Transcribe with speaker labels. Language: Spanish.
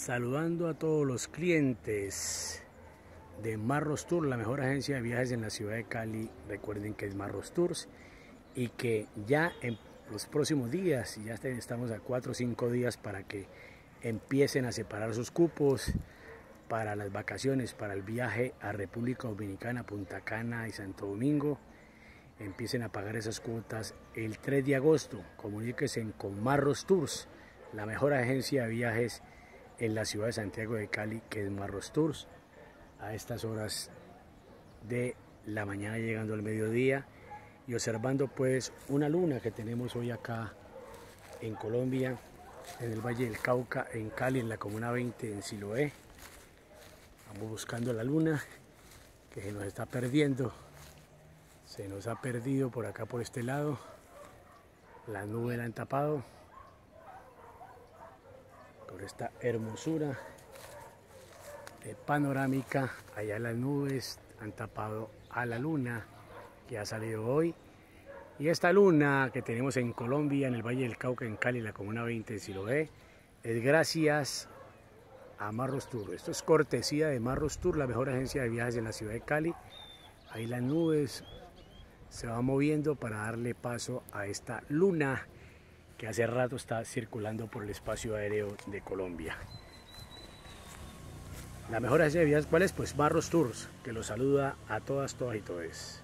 Speaker 1: saludando a todos los clientes de Marros Tours, la mejor agencia de viajes en la ciudad de Cali. Recuerden que es Marros Tours y que ya en los próximos días, ya estamos a 4 o 5 días para que empiecen a separar sus cupos para las vacaciones, para el viaje a República Dominicana, Punta Cana y Santo Domingo. Empiecen a pagar esas cuotas el 3 de agosto. Comuníquense con Marros Tours, la mejor agencia de viajes en la ciudad de Santiago de Cali, que es Marros Tours, a estas horas de la mañana llegando al mediodía y observando pues una luna que tenemos hoy acá en Colombia, en el Valle del Cauca, en Cali, en la Comuna 20, en Siloé. Vamos buscando la luna que se nos está perdiendo. Se nos ha perdido por acá, por este lado. Las nubes la han tapado esta hermosura panorámica. Allá las nubes han tapado a la luna que ha salido hoy. Y esta luna que tenemos en Colombia, en el Valle del Cauca, en Cali, la Comuna 20 de Siloé, es gracias a Marros Tour. Esto es cortesía de Marros Tour, la mejor agencia de viajes en la ciudad de Cali. Ahí las nubes se van moviendo para darle paso a esta luna que hace rato está circulando por el espacio aéreo de Colombia. La mejor agencia de viajes, ¿cuál es? Pues Barros Tours, que los saluda a todas, todas y todos.